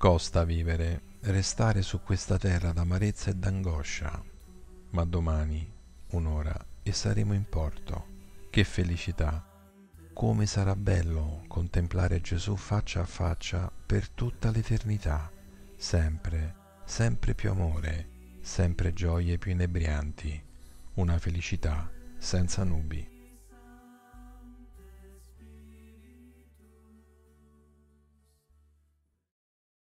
Costa vivere, restare su questa terra d'amarezza e d'angoscia, ma domani, un'ora, e saremo in porto. Che felicità! Come sarà bello contemplare Gesù faccia a faccia per tutta l'eternità, sempre, sempre più amore, sempre gioie più inebrianti, una felicità senza nubi.